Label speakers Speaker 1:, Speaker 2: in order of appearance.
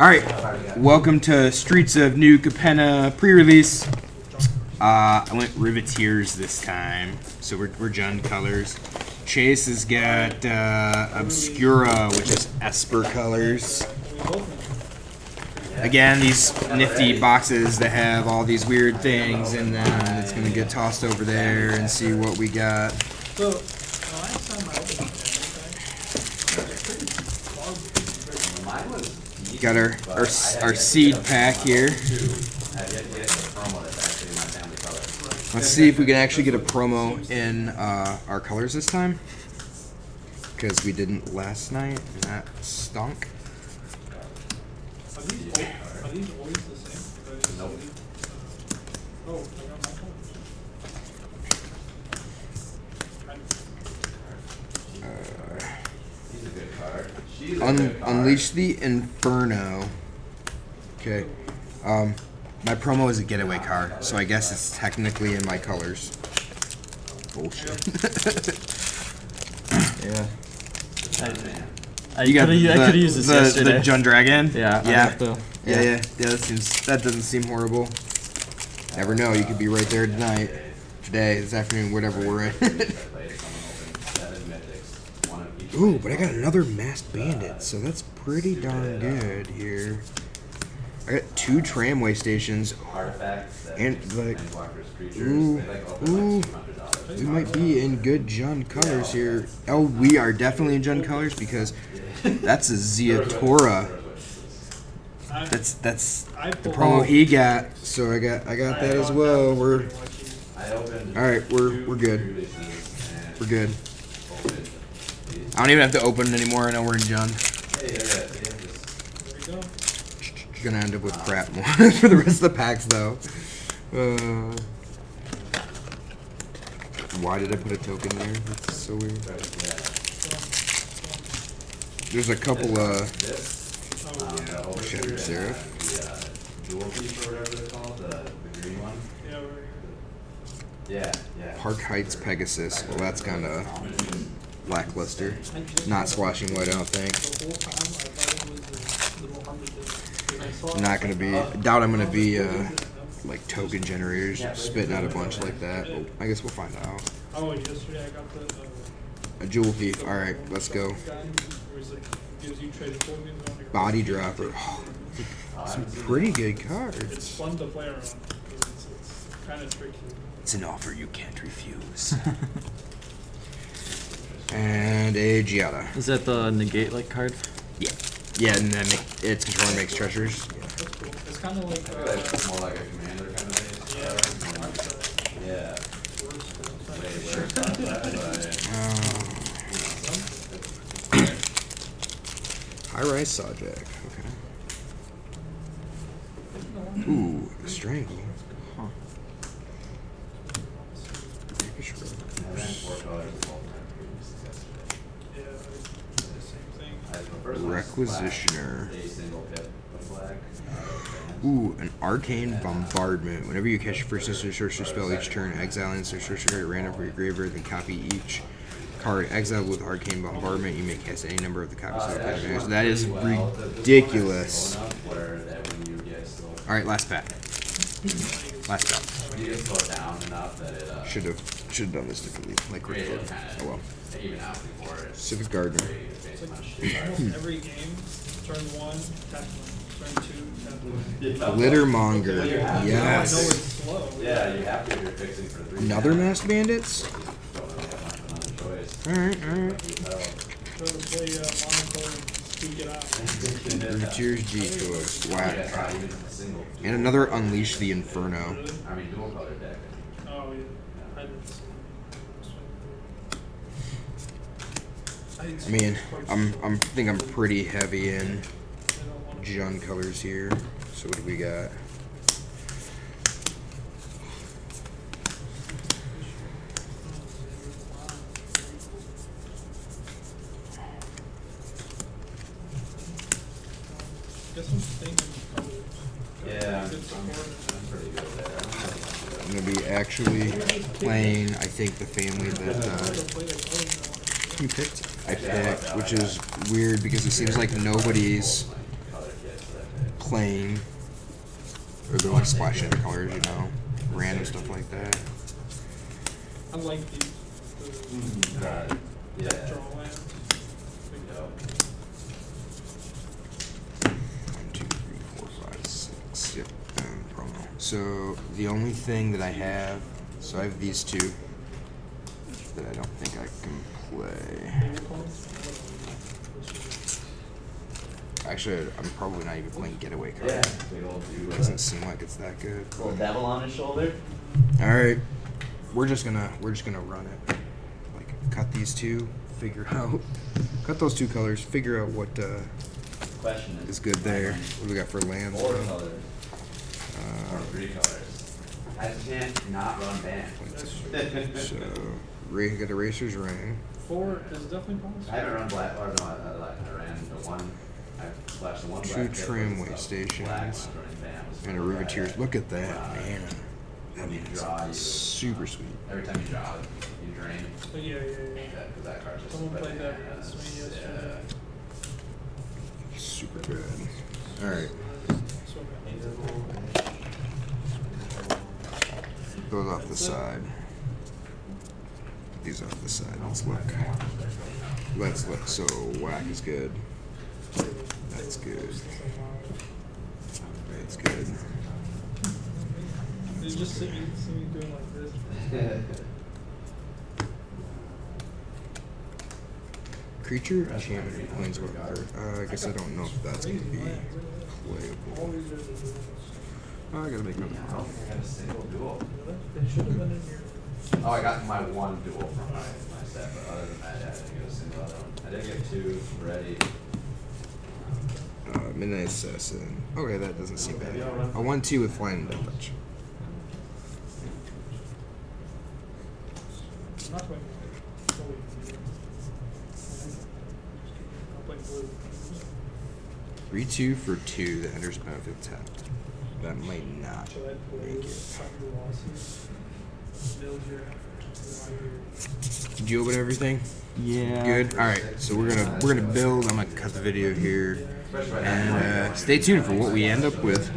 Speaker 1: All right, welcome to Streets of New Capenna pre-release. Uh, I went Riveteers this time, so we're, we're Jund colors. Chase has got uh, Obscura, which is Esper colors. Again, these nifty boxes that have all these weird things in them. It's gonna get tossed over there and see what we got.
Speaker 2: So, last time I opened it,
Speaker 1: Got our our, our seed pack here. Let's see if we can actually get a promo in uh, our colors this time. Because we didn't last night, and that stunk.
Speaker 2: are these, are these always the same? Are these-
Speaker 3: Nope.
Speaker 2: Oh, I got my phone.
Speaker 3: He's a good card. She's a
Speaker 1: Un- Unleash the Inferno. Okay. Um, my promo is a getaway car, so I guess it's technically in my colors. Bullshit.
Speaker 4: Yeah. I, I
Speaker 1: you got
Speaker 4: could've,
Speaker 1: the,
Speaker 4: I could have used this
Speaker 1: the,
Speaker 4: yesterday.
Speaker 1: the Jund Dragon.
Speaker 4: yeah.
Speaker 1: Yeah.
Speaker 4: have to-
Speaker 1: Yeah, yeah, yeah. That seems that doesn't seem horrible. Never know. You could be right there tonight, today, this afternoon, whatever we're in.
Speaker 3: Played someone open seven mythics, one of each
Speaker 1: Ooh, but I got another masked bandit, so that's pretty darn good here. I got two tramway stations.
Speaker 3: artifacts that
Speaker 1: And, like, ooh,
Speaker 3: they like
Speaker 1: ooh.
Speaker 3: like
Speaker 1: We might be in good Jund colors here. Oh, we are definitely in Jund colors because that's a Ziatora.
Speaker 2: I,
Speaker 1: That's that's the
Speaker 2: pulled-
Speaker 1: promo he got. So I got I got that as well. We're all right. We're we're good. We're good. I don't even have to open it anymore. I know we're in Jund.
Speaker 3: Hey,
Speaker 2: go.
Speaker 1: Gonna end up with crap more for the rest of the packs though. Uh, why did I put a token there? That's so weird. There's a couple uh
Speaker 3: this,
Speaker 2: Oh,
Speaker 3: um, the
Speaker 1: Shattered
Speaker 3: uh, uh, jewel piece or whatever they're called, the, the green one.
Speaker 2: yeah.
Speaker 3: Yeah, yeah.
Speaker 1: Park Heights Pegasus. Well, that's kind of lackluster. Not squashing white, I don't think.
Speaker 2: The whole time I thought it was the, the Mohammed thing. I saw
Speaker 1: I'm not gonna be. Doubt I'm gonna be uh like token generators spitting out a bunch like that. Well, I guess we'll find out.
Speaker 2: Oh, yesterday I got the, uh,
Speaker 1: A jewel thief. All right, let's go.
Speaker 2: guy where he's like, gives you traded tokens on your
Speaker 1: Body dropper. Oh, some pretty good
Speaker 2: It's
Speaker 1: cards.
Speaker 2: fun to play around. It's, it's kind of tricky.
Speaker 1: It's an offer you can't refuse. and a Giada.
Speaker 4: Is that the negate like card?
Speaker 1: Yeah. Yeah, and then make, its controller makes treasures.
Speaker 2: That's cool. It's kind of like,
Speaker 3: It's
Speaker 2: uh,
Speaker 3: more like a commander kind of base.
Speaker 2: yeah, it's
Speaker 3: Yeah.
Speaker 2: worse.
Speaker 3: Way worse than that,
Speaker 1: Uh, high rise Sawjack. Okay. Ooh, strangle.
Speaker 4: Huh.
Speaker 1: Rakish Rogue.
Speaker 3: but, uh, I ran four colors of all time previously yesterday.
Speaker 2: Yeah, it's the same thing.
Speaker 3: I- the first one was
Speaker 1: Requisitioner.
Speaker 3: black, A single pip of black.
Speaker 1: Ooh, an arcane bombardment. Whenever you catch your first instant sorcery spell each turn, exile an instant sorcery at random from your graveyard, then copy each card exiled with arcane bombardment. You may cast any number of the copies of the card. advantage. That is ridiculous.
Speaker 3: Where that when you get slow,
Speaker 1: All right, last pack. Last pack.
Speaker 3: when you get slowed down enough that it
Speaker 1: Should have should have done this differently. Like
Speaker 3: created
Speaker 1: Rick
Speaker 3: kind
Speaker 1: Oh well.
Speaker 3: of even out before it.
Speaker 1: Civic Gardener.
Speaker 3: created based on
Speaker 2: Almost
Speaker 3: shit.
Speaker 2: every game, turn one, tap one. Turn two, tap one.
Speaker 1: Glittermonger. Yes.
Speaker 3: Yeah, you have to if you're fixing for three.
Speaker 1: Another
Speaker 3: mana.
Speaker 1: masked bandits.
Speaker 3: You just don't really have much of another choice.
Speaker 1: All right, all right.
Speaker 2: Try to play uh, Monaco and squeak it out.
Speaker 1: Riveteers G Tour.
Speaker 3: Yeah,
Speaker 1: Wow.
Speaker 3: try even a single.
Speaker 1: And another Unleash the Inferno.
Speaker 3: I mean, dual color deck.
Speaker 2: Oh, yeah. I didn't see it.
Speaker 1: I mean, I'm I'm think I'm pretty heavy in Jund colors here. So what do we got?
Speaker 3: Yeah, I'm.
Speaker 1: Gonna be actually playing. I think the family that uh, you picked. I picked, which is weird because it seems like nobody's
Speaker 3: color kits that
Speaker 1: plain. Or they're like splashing colors, you know, random stuff like that.
Speaker 2: I like these. the
Speaker 3: Uh, Yeah.
Speaker 2: Draw lands.
Speaker 3: Yep.
Speaker 1: One, two, three, four, five, six. Yep, promo. So the only thing that I have, so I have these two that I don't think I can play.
Speaker 2: Bigger cards.
Speaker 1: Actually, I'm probably not even playing Getaway card.
Speaker 3: Yeah, big old dude with
Speaker 1: Doesn't seem like it's that good.
Speaker 3: little devil on his shoulder.
Speaker 1: All right, we're just gonna we're just gonna run it. Like cut these two, figure out, cut those two colors, figure out what uh,
Speaker 3: Question is.
Speaker 1: is good there. What do we got for lands?
Speaker 3: Four
Speaker 1: now?
Speaker 3: colors, or
Speaker 1: Uh,
Speaker 3: three colors. I just can't not run band.
Speaker 1: so, Ray got Racers' Ring.
Speaker 2: Four is definitely possible.
Speaker 3: I haven't run black, or no, I, I, I ran the one, I flashed the one
Speaker 1: Two
Speaker 3: black. kit
Speaker 1: tramway stations.
Speaker 3: black one running band was
Speaker 1: And a
Speaker 3: the
Speaker 1: Riveteers. Look at that, man. That
Speaker 3: when you
Speaker 1: is
Speaker 3: draw, you-
Speaker 1: super sweet.
Speaker 3: Every time you draw, you drain.
Speaker 2: But yeah, yeah, yeah.
Speaker 3: That, cause that card's just.
Speaker 2: Someone played that
Speaker 3: your hands.
Speaker 2: against me yesterday.
Speaker 3: Yeah.
Speaker 1: Super good. All right, those off the side. Put these off the side. Let's look. Let's look. So whack is good. That's good. That's good.
Speaker 2: You just see me, see me doing like this.
Speaker 1: Creature, enchantment, planeswalker. Uh, I guess I don't know if that's gonna be playable.
Speaker 2: these are the rules.
Speaker 1: Oh, I gotta make another
Speaker 3: I don't think I got a single duel.
Speaker 2: They should have been in here.
Speaker 3: Oh, I got my one duel from my, my set, but other than that, I didn't get a single other one. I did get two ready.
Speaker 1: Uh, Midnight Assassin. Okay, that doesn't seem bad. A one-two with flying and death. Three two for two that enters benefit tapped. That might not make it.
Speaker 2: Five your losses. Build your.
Speaker 1: Did you open everything?
Speaker 4: Yeah.
Speaker 1: Good. All right. So we're gonna we're gonna build. I'm gonna cut the video here, and uh, stay tuned for what we end up with.